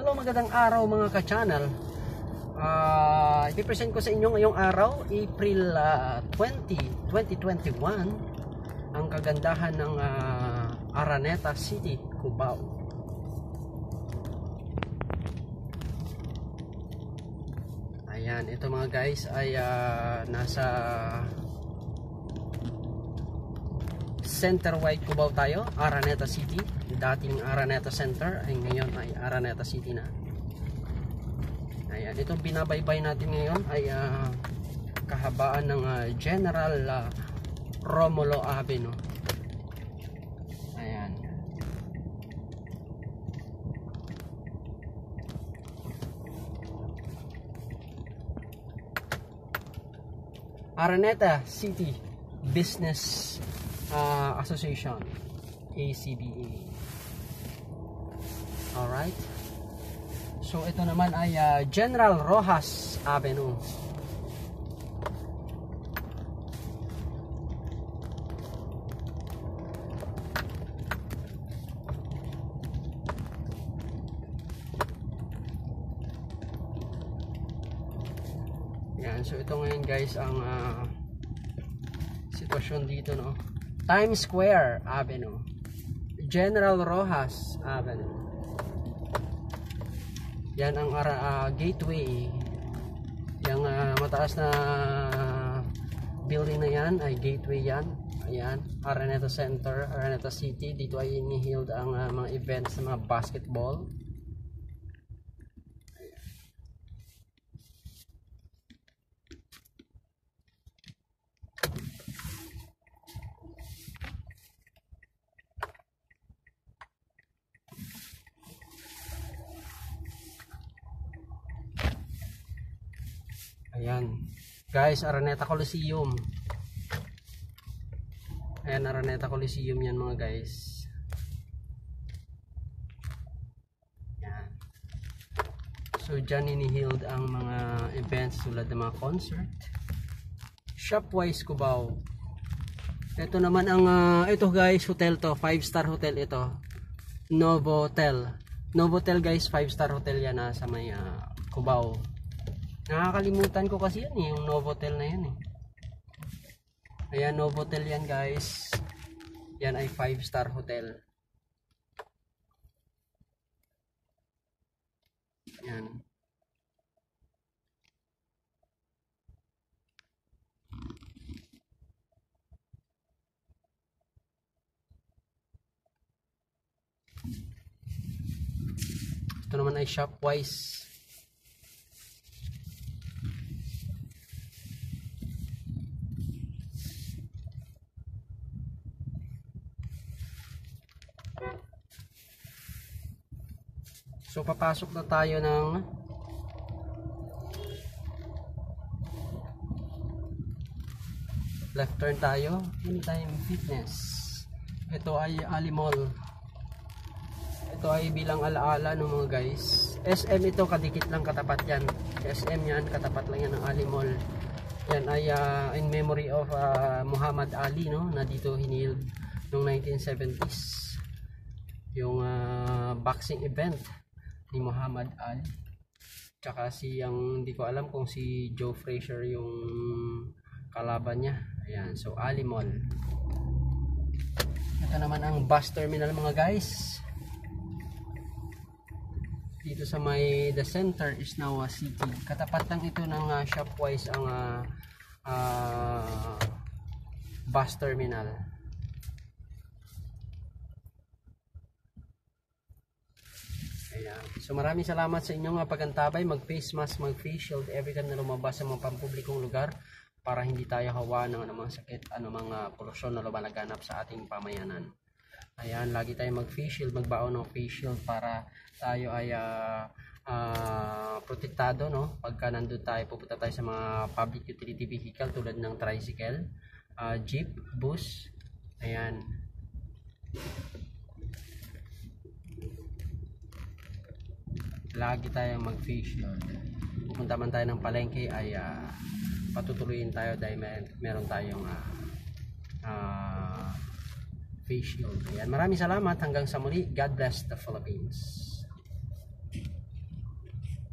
Hello, magandang araw mga ka-channel. Ah, ipipresent ko sa inyo ngayong araw, April ah, 20, 2021, ang kagandahan ng ah, Araneta City, Cubao. Ayan, ito mga guys ay ah, nasa Center-wide Cubao tayo, Araneta City. Dating Araneta Center ay ngayon ay Araneta City na. Ayan, itong binabaybay natin ngayon ay ah, kahabaan ng ah, General ah, Romulo Avenue. Ayan. Araneta City Business uh, Association ACBA Alright So ito naman ay uh, General Rojas Avenue Yan, so ito ngayon guys ang uh, sitwasyon dito no. Times Square Avenue. General Rojas Avenue. Yan ang uh, gateway. Yung uh, mataas na building na yan ay gateway yan. Ayan, Araneta Center, Araneta City. Dito ay iniheld ang uh, mga events sa mga basketball. Ayan. Guys, Araneta Coliseum. Ayan, Araneta Coliseum yan mga guys. Ayan. So, dyan iniheld ang mga events tulad ng mga concert. Shopwise Cubao. Ito naman ang, uh, ito guys, hotel to. 5 star hotel ito. Novotel. Novotel guys, 5 star hotel yan na sa may uh, Cubao. Nakakalimutan ko kasi yan eh, yung Novotel na yan eh. Ayan, Novotel yan guys. Yan ay 5 star hotel. Yan. Ito naman ay Shopwise. So papasok na tayo ng left turn tayo. Anytime Fitness. Ito ay Alimall. Ito ay bilang alaala ng mga guys. SM ito kadikit lang katapat yan. SM yan katapat lang yan ng Alimall. Yan ay uh, in memory of uh, Muhammad Ali no na dito hiniled noong 1970s. Yung uh, boxing event ni Muhammad Ali tsaka si yung hindi ko alam kung si Joe Frazier yung kalaban niya. Ayan so Ali Mall. Ito naman ang bus terminal mga guys. Dito sa may the center is now a city. Katapat lang ito ng uh, shopwise ang uh, uh, bus terminal Ayan. So maraming salamat sa inyong pagantabay, mag face mask, mag face shield. Every time na lumabas sa mga pampublikong lugar para hindi tayo hawa ng anumang sakit, anumang uh, polusyon na lumalaganap sa ating pamayanan. Ayan, lagi tayo mag face shield, magbaon ng face shield para tayo ay uh, uh, protektado no? Pagka nandun tayo pupunta tayo sa mga public utility vehicle tulad ng tricycle uh, jeep, bus. Ayan lagi tayong mag facial pupunta man tayo ng palengke ay uh, patutuloyin tayo dahil may, meron tayong uh, uh, facial ayan maraming salamat. Hanggang sa muli. God bless the Philippines